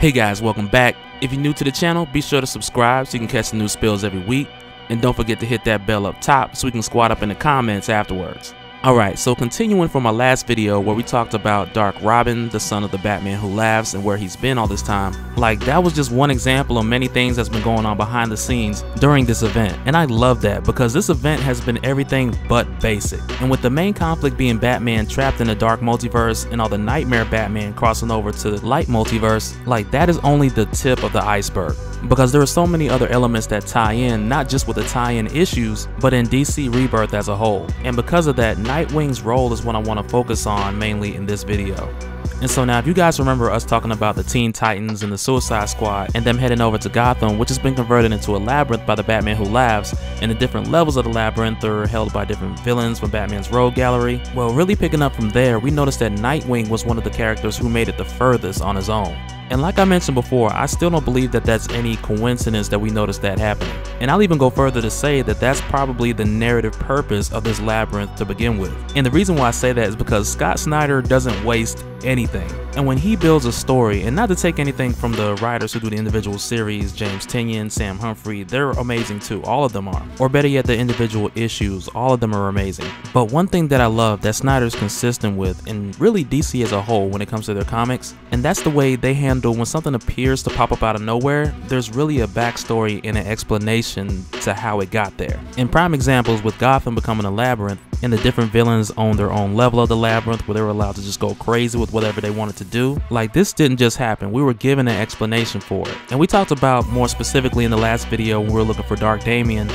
Hey guys, welcome back. If you're new to the channel, be sure to subscribe so you can catch the new spills every week. And don't forget to hit that bell up top so we can squat up in the comments afterwards. Alright, so continuing from my last video where we talked about Dark Robin, the son of the Batman who laughs and where he's been all this time, like that was just one example of many things that's been going on behind the scenes during this event. And I love that because this event has been everything but basic. And with the main conflict being Batman trapped in the dark multiverse and all the nightmare Batman crossing over to the light multiverse, like that is only the tip of the iceberg because there are so many other elements that tie in, not just with the tie-in issues, but in DC Rebirth as a whole. And because of that, Nightwing's role is what I want to focus on mainly in this video. And so now if you guys remember us talking about the Teen Titans and the Suicide Squad and them heading over to Gotham, which has been converted into a labyrinth by the Batman Who Laughs, and the different levels of the labyrinth are held by different villains from Batman's Rogue Gallery, well really picking up from there, we noticed that Nightwing was one of the characters who made it the furthest on his own. And like I mentioned before, I still don't believe that that's any coincidence that we noticed that happening. And I'll even go further to say that that's probably the narrative purpose of this labyrinth to begin with. And the reason why I say that is because Scott Snyder doesn't waste anything. And when he builds a story, and not to take anything from the writers who do the individual series, James Tynion, Sam Humphries, they're amazing too, all of them are. Or better yet, the individual issues, all of them are amazing. But one thing that I love that Snyder's consistent with, and really DC as a whole when it comes to their comics, and that's the way they handle when something appears to pop up out of nowhere, there's really a backstory and an explanation to how it got there. In prime examples with Gotham becoming a labyrinth, and the different villains own their own level of the labyrinth where they were allowed to just go crazy with whatever they wanted to do. Like this didn't just happen, we were given an explanation for it. And we talked about more specifically in the last video when we were looking for Dark Damian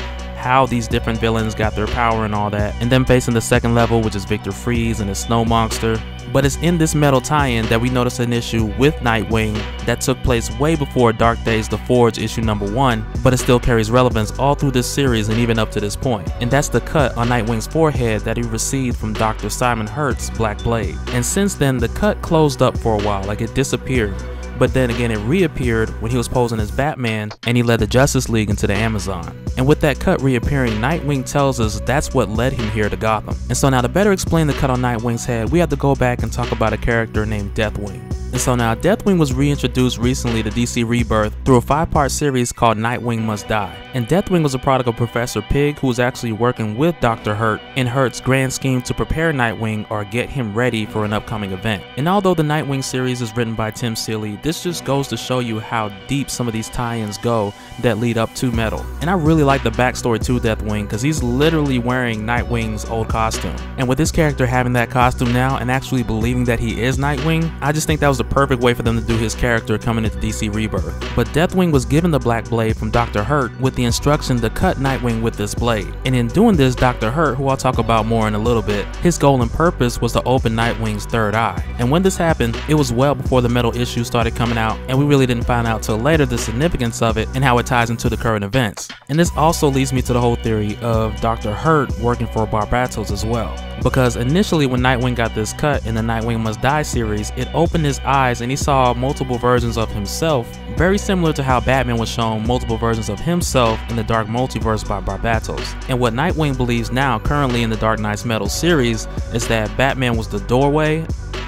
how these different villains got their power and all that, and then facing the second level, which is Victor Fries and the Snow Monster. But it's in this metal tie-in that we notice an issue with Nightwing that took place way before Dark Days The Forge issue number 1, but it still carries relevance all through this series and even up to this point. And that's the cut on Nightwing's forehead that he received from Dr. Simon Hurt's Black Blade. And since then, the cut closed up for a while, like it disappeared but then again it reappeared when he was posing as Batman and he led the Justice League into the Amazon. And with that cut reappearing, Nightwing tells us that's what led him here to Gotham. And so now to better explain the cut on Nightwing's head, we have to go back and talk about a character named Deathwing. And so now Deathwing was reintroduced recently to DC Rebirth through a five-part series called Nightwing Must Die. And Deathwing was a product of Professor Pig who was actually working with Dr. Hurt in Hurt's grand scheme to prepare Nightwing or get him ready for an upcoming event. And although the Nightwing series is written by Tim Seeley, this just goes to show you how deep some of these tie-ins go that lead up to Metal. And I really like the backstory to Deathwing because he's literally wearing Nightwing's old costume. And with this character having that costume now and actually believing that he is Nightwing, I just think that was perfect way for them to do his character coming into DC Rebirth. But Deathwing was given the Black Blade from Dr. Hurt with the instruction to cut Nightwing with this blade. And in doing this, Dr. Hurt, who I'll talk about more in a little bit, his goal and purpose was to open Nightwing's third eye. And when this happened, it was well before the metal issue started coming out, and we really didn't find out till later the significance of it and how it ties into the current events. And this also leads me to the whole theory of Dr. Hurt working for Barbatos as well. Because initially when Nightwing got this cut in the Nightwing Must Die series, it opened his eyes and he saw multiple versions of himself, very similar to how Batman was shown multiple versions of himself in the Dark Multiverse by Barbatos. And what Nightwing believes now, currently in the Dark Nights Metal series, is that Batman was the doorway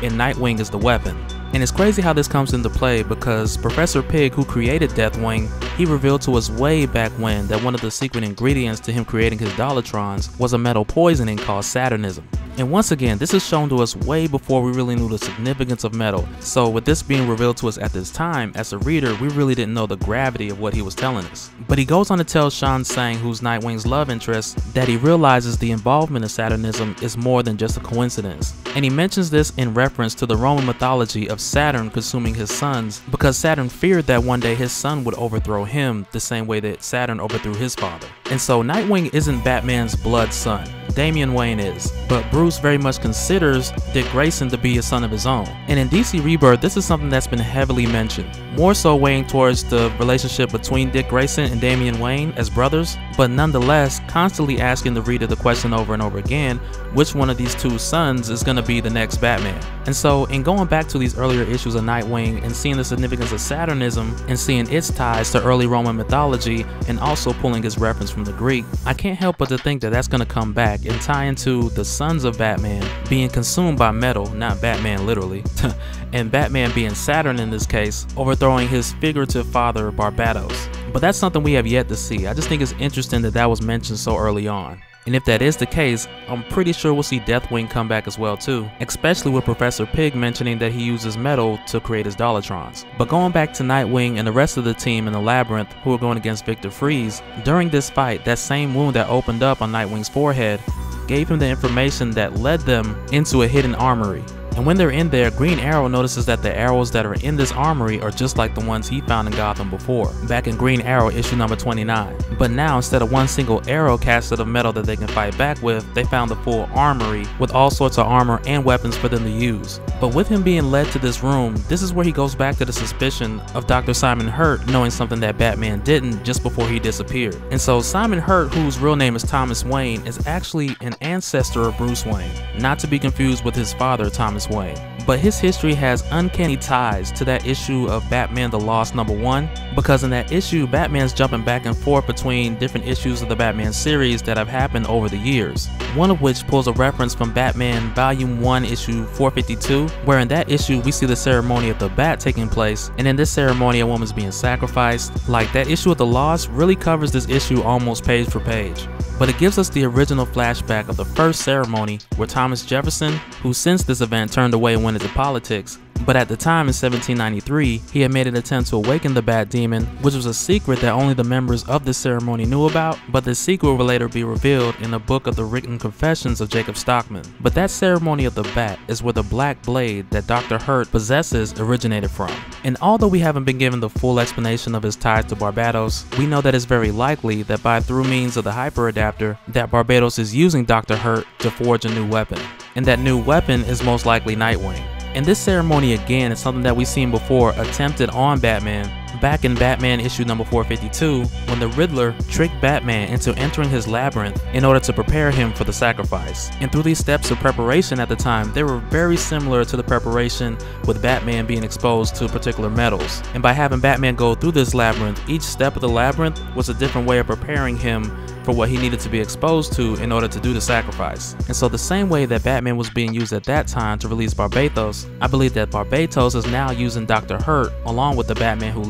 and Nightwing is the weapon. And it's crazy how this comes into play because Professor Pig, who created Deathwing, he revealed to us way back when that one of the secret ingredients to him creating his Dollotrons was a metal poisoning called Saturnism. And once again, this is shown to us way before we really knew the significance of metal. So with this being revealed to us at this time, as a reader, we really didn't know the gravity of what he was telling us. But he goes on to tell Shawn Tsang, who's Nightwing's love interest, that he realizes the involvement of Saturnism is more than just a coincidence. And he mentions this in reference to the Roman mythology of Saturn consuming his sons, because Saturn feared that one day his son would overthrow him the same way that Saturn overthrew his father. And so Nightwing isn't Batman's blood son. Damian Wayne is, but Bruce very much considers Dick Grayson to be a son of his own. And in DC Rebirth, this is something that's been heavily mentioned, more so weighing towards the relationship between Dick Grayson and Damian Wayne as brothers, but nonetheless constantly asking the reader the question over and over again, which one of these two sons is going to be the next Batman? And so in going back to these earlier issues of Nightwing and seeing the significance of Saturnism and seeing its ties to early Roman mythology and also pulling its reference from the Greek, I can't help but to think that that's going to come back and tie into the sons of Batman being consumed by metal, not Batman literally, and Batman being Saturn in this case, overthrowing his figurative father Barbatos. But that's something we have yet to see. I just think it's interesting that that was mentioned so early on. And if that is the case, I'm pretty sure we'll see Deathwing come back as well too, especially with Professor Pig mentioning that he uses metal to create his Dollotrons. But going back to Nightwing and the rest of the team in the Labyrinth who are going against Victor Fries, during this fight, that same wound that opened up on Nightwing's forehead gave him the information that led them into a hidden armory. And when they're in there, Green Arrow notices that the arrows that are in this armory are just like the ones he found in Gotham before, back in Green Arrow issue number 29. But now, instead of one single arrow casted of metal that they can fight back with, they found the full armory with all sorts of armor and weapons for them to use. But with him being led to this room, this is where he goes back to the suspicion of Dr. Simon Hurt knowing something that Batman didn't just before he disappeared. And so Simon Hurt, whose real name is Thomas Wayne, is actually an ancestor of Bruce Wayne, not to be confused with his father, Thomas Wayne. But his history has uncanny ties to that issue of Batman the Lost number one, because in that issue, Batman's jumping back and forth between different issues of the Batman series that have happened over the years. One of which pulls a reference from Batman Volume 1, issue 452, where in that issue we see the ceremony of the bat taking place, and in this ceremony a woman's being sacrificed. Like that issue of the Lost really covers this issue almost page for page but it gives us the original flashback of the first ceremony where Thomas Jefferson, who since this event turned away and went into politics, but at the time in 1793, he had made an attempt to awaken the Bat Demon, which was a secret that only the members of the ceremony knew about, but the secret will later be revealed in a book of the written confessions of Jacob Stockman. But that ceremony of the Bat is where the black blade that Dr. Hurt possesses originated from. And although we haven't been given the full explanation of his ties to Barbatos, we know that it's very likely that by through means of the hyper adapter, that Barbatos is using Dr. Hurt to forge a new weapon. And that new weapon is most likely Nightwing. And this ceremony again is something that we've seen before attempted on Batman back in Batman issue number 452 when the Riddler tricked Batman into entering his labyrinth in order to prepare him for the sacrifice. And through these steps of preparation at the time, they were very similar to the preparation with Batman being exposed to particular metals. And by having Batman go through this labyrinth, each step of the labyrinth was a different way of preparing him for what he needed to be exposed to in order to do the sacrifice. And so the same way that Batman was being used at that time to release Barbatos, I believe that Barbatos is now using Dr. Hurt along with the Batman Who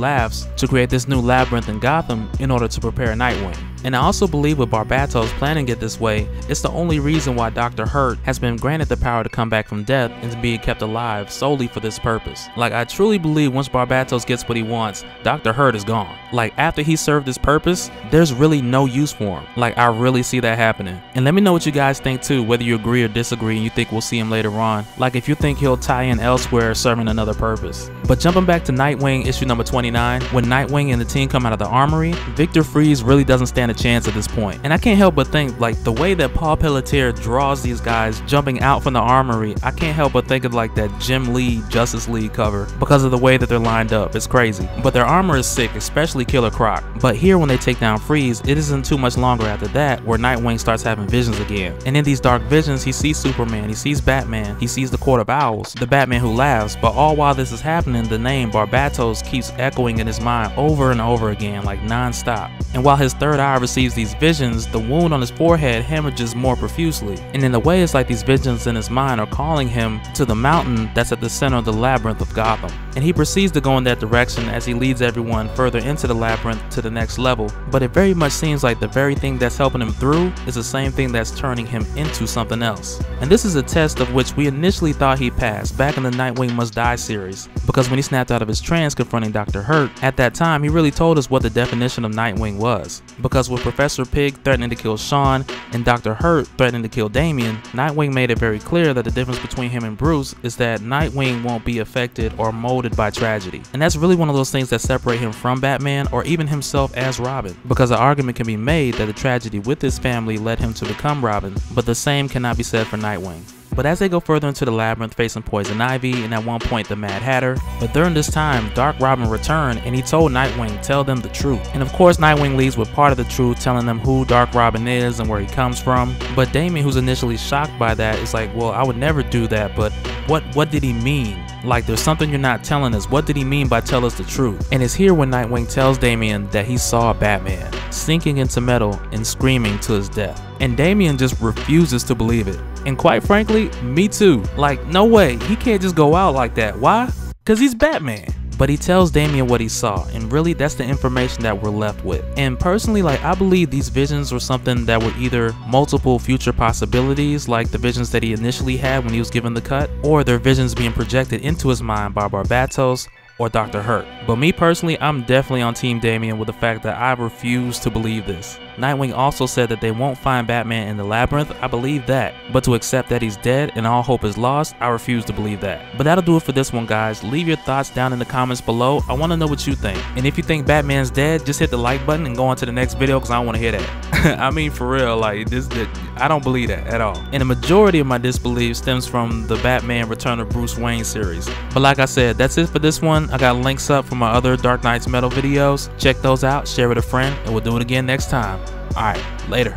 To create this new labyrinth in Gotham in order to prepare a Nightwing. And I also believe with Barbatos planning it this way, it's the only reason why Dr. Hurt has been granted the power to come back from death and to be kept alive solely for this purpose. Like I truly believe once Barbatos gets what he wants, Dr. Hurt is gone. Like after he served his purpose, there's really no use for him. Like I really see that happening. And let me know what you guys think too, whether you agree or disagree and you think we'll see him later on. Like if you think he'll tie in elsewhere serving another purpose. But jumping back to Nightwing issue number 29, when Nightwing and the team come out of the armory, Victor Fries really doesn't stand a chance at this point. And I can't help but think like the way that Paul Pelletier draws these guys jumping out from the armory, I can't help but think of like that Jim Lee Justice League cover because of the way that they're lined up. It's crazy. But their armor is sick, especially Killer Croc. But here when they take down Freeze, it isn't too much longer after that where Nightwing starts having visions again. And in these dark visions, he sees Superman, he sees Batman, he sees the Court of Owls, the Batman who laughs, but all while this is happening, the name Barbatos keeps echoing in his mind over and over again like non-stop. And while his third eye receives these visions, the wound on his forehead hemorrhages more profusely. And in a way, it's like these visions in his mind are calling him to the mountain that's at the center of the labyrinth of Gotham. And he proceeds to go in that direction as he leads everyone further into the labyrinth to the next level. But it very much seems like the very thing that's helping him through is the same thing that's turning him into something else. And this is a test of which we initially thought he passed back in the Nightwing Must Die series, because when he snapped out of his trance confronting Dr. Hurt, at that time he really told us what the definition of Nightwing was. Because with Professor Pig threatening to kill Shawn and Dr. Hurt threatening to kill Damian, Nightwing made it very clear that the difference between him and Bruce is that Nightwing won't be affected or molded by tragedy. And that's really one of those things that separate him from Batman or even himself as Robin, because the argument can be made that the tragedy with his family led him to become Robin, but the same cannot be said for Nightwing. But as they go further into the labyrinth facing Poison Ivy and at one point the Mad Hatter, but during this time, Dark Robin returned and he told Nightwing tell them the truth. And of course Nightwing leaves with part of the truth telling them who Dark Robin is and where he comes from. But Damian who's initially shocked by that is like, well I would never do that, but what what did he mean? Like there's something you're not telling us. What did he mean by tell us the truth? And it's here when Nightwing tells Damian that he saw Batman sinking into metal and screaming to his death. And Damian just refuses to believe it. And quite frankly, me too. Like, no way, he can't just go out like that. Why? Because he's Batman. But he tells Damian what he saw, and really that's the information that we're left with. And personally, like I believe these visions were something that were either multiple future possibilities, like the visions that he initially had when he was given the cut, or they're visions being projected into his mind by Barbatos or Dr. Hurt. But me personally, I'm definitely on Team Damian with the fact that I refuse to believe this. Nightwing also said that they won't find Batman in the labyrinth, I believe that. But to accept that he's dead and all hope is lost, I refuse to believe that. But that'll do it for this one guys. Leave your thoughts down in the comments below. I want to know what you think. And if you think Batman's dead, just hit the like button and go on to the next video because I want to hear that. I mean for real, like this, this, I don't believe that at all. And the majority of my disbelief stems from the Batman Return of Bruce Wayne series. But like I said, that's it for this one. I got links up for my other Dark Nights Metal videos. Check those out, share with a friend, and we'll do it again next time. Alright, later.